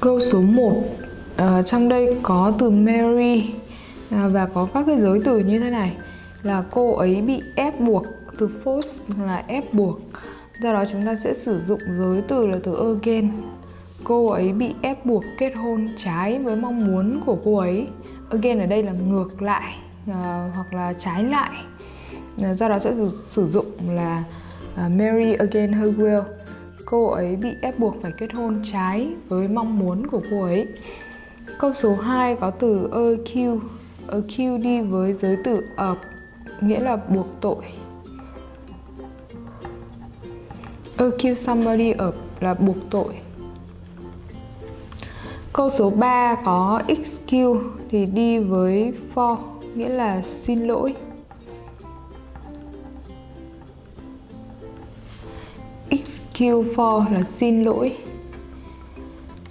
Câu số 1 à, Trong đây có từ Mary à, Và có các cái giới từ như thế này. Là cô ấy bị ép buộc Từ force là ép buộc. Do đó chúng ta sẽ sử dụng giới từ là từ again. Cô ấy bị ép buộc kết hôn trái với mong muốn của cô ấy. Again ở đây là ngược lại à, Hoặc là trái lại. À, Do đó sẽ sử dụng là à, uh, marry again her will cô ấy bị ép buộc phải kết hôn trái với mong muốn của cô ấy. Câu số 2 có từ accuse. Accuse đi với giới từ of, nghĩa là buộc tội. Accuse somebody of là buộc tội. Câu số 3 có excuse thì đi với for, nghĩa là xin lỗi. Excuse for là xin lỗi.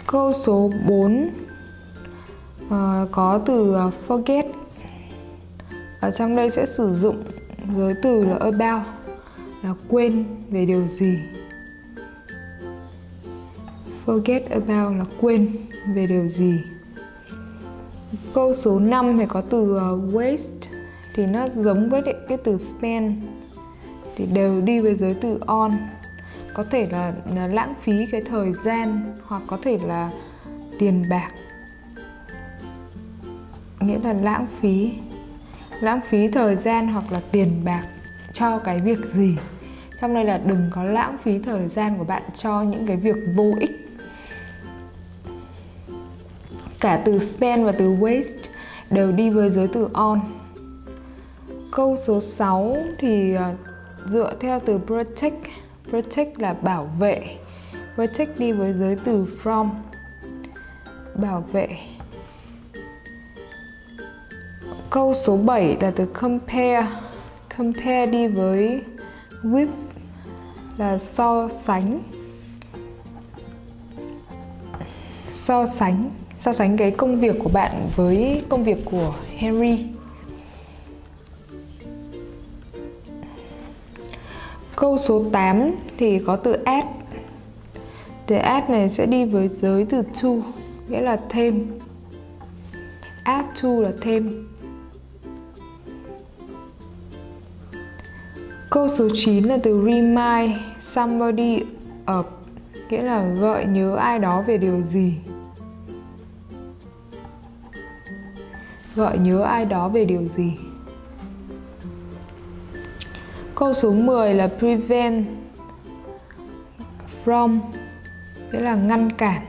Câu số 4 uh, ờ, có từ uh, forget. Ở trong đây sẽ sử dụng giới từ là about là quên về điều gì. Forget about là quên về điều gì. Câu số 5 thì có từ uh, waste thì nó giống với cái từ spend. Thì đều đi với giới từ on có thể là, lãng phí cái thời gian hoặc có thể là tiền bạc. Nghĩa là lãng phí lãng phí thời gian hoặc là tiền bạc cho cái việc gì? Trong đây là đừng có lãng phí thời gian của bạn cho những cái việc vô ích. Cả từ spend và từ waste đều đi với giới từ on. Câu số 6 thì à, dựa theo từ protect protect là bảo vệ. Protect đi với giới từ from. Bảo vệ. Câu số 7 là từ compare. Compare đi với with là so sánh. So sánh. So sánh cái công việc của bạn với công việc của Henry. Câu số 8 thì có từ add Từ add này sẽ đi với giới từ to, Nghĩa là thêm. Add to là thêm. Câu số 9 là từ remind somebody of, Nghĩa là gợi nhớ ai đó về điều gì. Gợi nhớ ai đó về điều gì. Câu số 10 là prevent from, nghĩa là ngăn cản.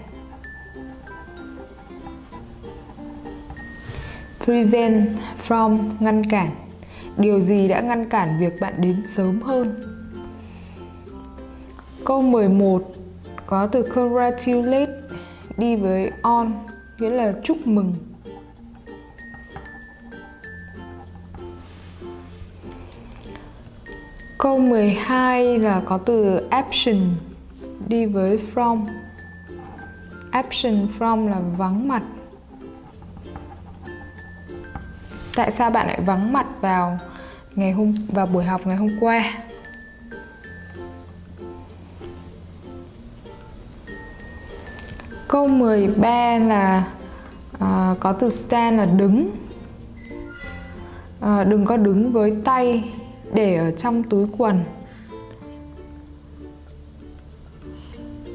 Prevent from, ngăn cản. Điều gì đã ngăn cản việc bạn đến sớm hơn? Câu 11 có từ congratulate đi với on, nghĩa là chúc mừng Câu 12 là có từ absent đi với from. Absent from là vắng mặt. Tại sao bạn lại vắng mặt vào ngày hôm vào buổi học ngày hôm qua? Câu 13 là à, có từ stand là đứng. À, đừng có đứng với tay để ở trong túi quần.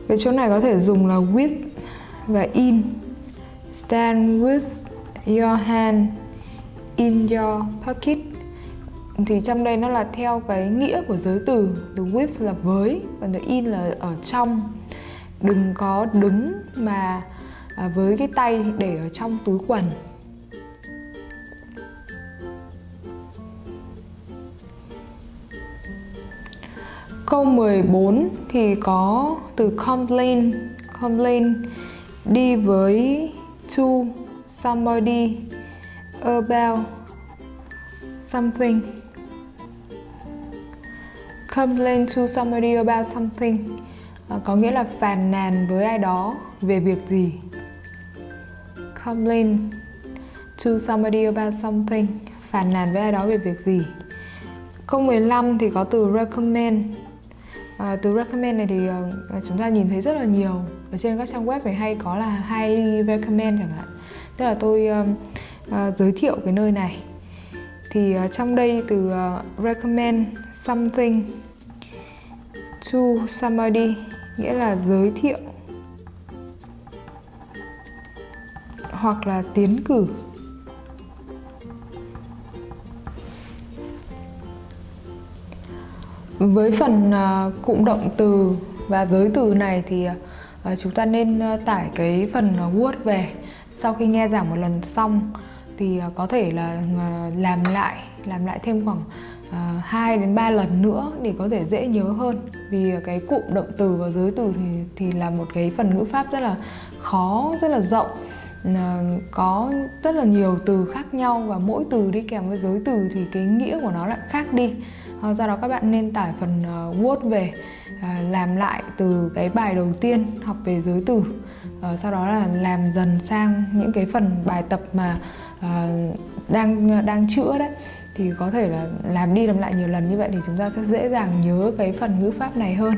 Cái chỗ này có thể dùng là with và in. Stand with your hand in your pocket. Thì trong đây nó là theo cái nghĩa của giới từ. Từ with là với và từ in là ở trong. Đừng có đứng mà à, với cái tay để ở trong túi quần. Câu 14 thì có từ complain Complain đi với to somebody about something. Complain to somebody about something. À, Có nghĩa là phàn nàn với ai đó về việc gì? Complain to somebody about something. Phàn nàn với ai đó về việc gì? Câu 15 thì có từ recommend à, từ recommend này thì uh, chúng ta nhìn thấy rất là nhiều. Ở trên các trang web này hay có là highly recommend chẳng hạn. Tức là tôi uh, uh, giới thiệu cái nơi này. Thì uh, trong đây từ uh, recommend something to somebody nghĩa là giới thiệu hoặc là tiến cử. Với phần uh, cụm động từ và giới từ này thì uh, chúng ta nên uh, tải cái phần uh, Word về. Sau khi nghe giảng một lần xong thì uh, có thể là uh, làm lại làm lại thêm khoảng uh, 2 đến 3 lần nữa để có thể dễ nhớ hơn. Vì cái cụm động từ và giới từ thì thì là một cái phần ngữ pháp rất là khó rất là rộng. Có rất là nhiều từ khác nhau và mỗi từ đi kèm với giới từ thì cái nghĩa của nó lại khác đi. uh, Ờ, do đó các bạn nên tải phần ờ, Word về ờ, làm lại từ cái bài đầu tiên, học về giới từ. Sau đó là làm dần sang những cái phần bài tập mà đang đang chữa đấy. Thì có thể là làm đi làm lại nhiều lần như vậy thì chúng ta sẽ dễ dàng nhớ cái phần ngữ pháp này hơn.